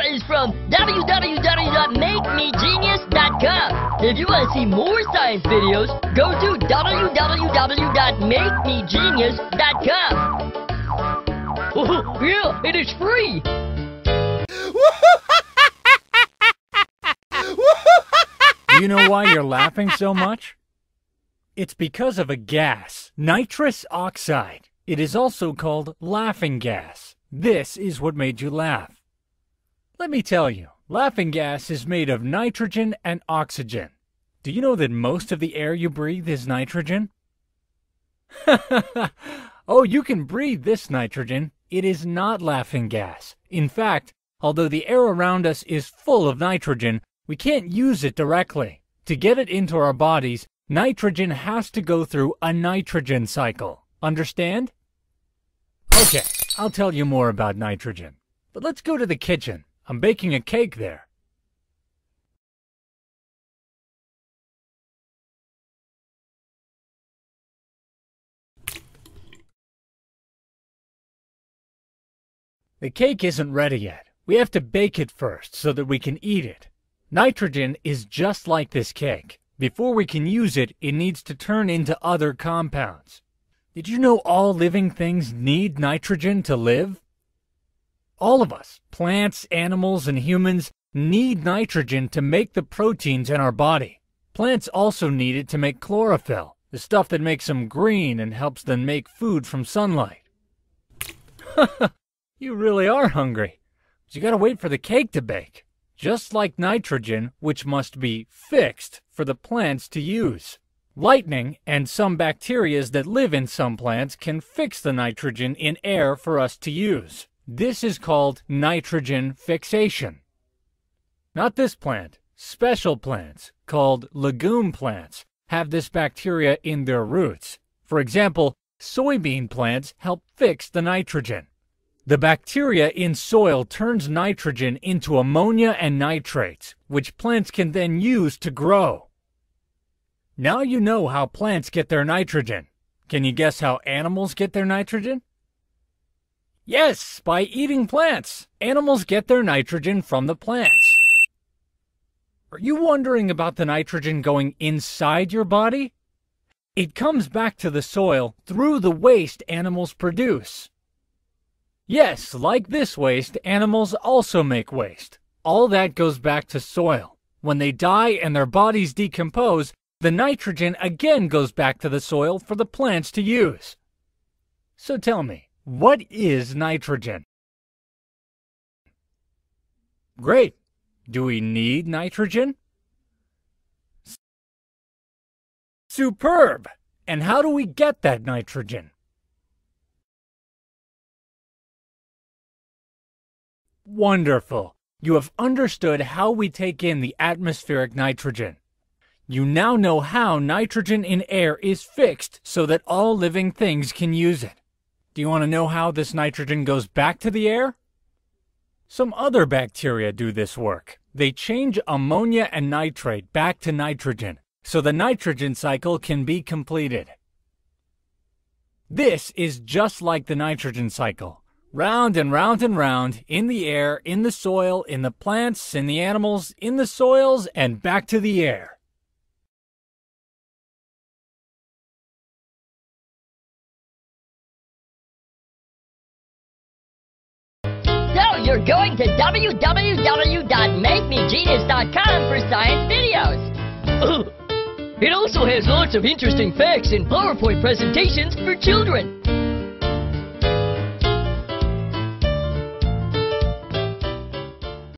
is from www.makemegenius.com. If you want to see more science videos, go to www.makemegenius.com. Oh, yeah, it is free. Do you know why you're laughing so much? It's because of a gas, nitrous oxide. It is also called laughing gas. This is what made you laugh. Let me tell you, laughing gas is made of nitrogen and oxygen. Do you know that most of the air you breathe is nitrogen? oh, you can breathe this nitrogen. It is not laughing gas. In fact, although the air around us is full of nitrogen, we can't use it directly. To get it into our bodies, nitrogen has to go through a nitrogen cycle. Understand? Okay, I'll tell you more about nitrogen. But let's go to the kitchen. I'm baking a cake there. The cake isn't ready yet. We have to bake it first so that we can eat it. Nitrogen is just like this cake. Before we can use it, it needs to turn into other compounds. Did you know all living things need nitrogen to live? All of us, plants, animals, and humans, need nitrogen to make the proteins in our body. Plants also need it to make chlorophyll, the stuff that makes them green and helps them make food from sunlight. you really are hungry. But you gotta wait for the cake to bake. Just like nitrogen, which must be fixed for the plants to use. Lightning and some bacteria that live in some plants can fix the nitrogen in air for us to use. This is called nitrogen fixation. Not this plant. Special plants, called legume plants, have this bacteria in their roots. For example, soybean plants help fix the nitrogen. The bacteria in soil turns nitrogen into ammonia and nitrates, which plants can then use to grow. Now you know how plants get their nitrogen. Can you guess how animals get their nitrogen? Yes, by eating plants. Animals get their nitrogen from the plants. Are you wondering about the nitrogen going inside your body? It comes back to the soil through the waste animals produce. Yes, like this waste, animals also make waste. All that goes back to soil. When they die and their bodies decompose, the nitrogen again goes back to the soil for the plants to use. So tell me, what is nitrogen? Great. Do we need nitrogen? Superb! And how do we get that nitrogen? Wonderful. You have understood how we take in the atmospheric nitrogen. You now know how nitrogen in air is fixed so that all living things can use it. Do you want to know how this nitrogen goes back to the air? Some other bacteria do this work. They change ammonia and nitrate back to nitrogen so the nitrogen cycle can be completed. This is just like the nitrogen cycle. Round and round and round, in the air, in the soil, in the plants, in the animals, in the soils, and back to the air. You're going to www.makemegenius.com for science videos. It also has lots of interesting facts and PowerPoint presentations for children.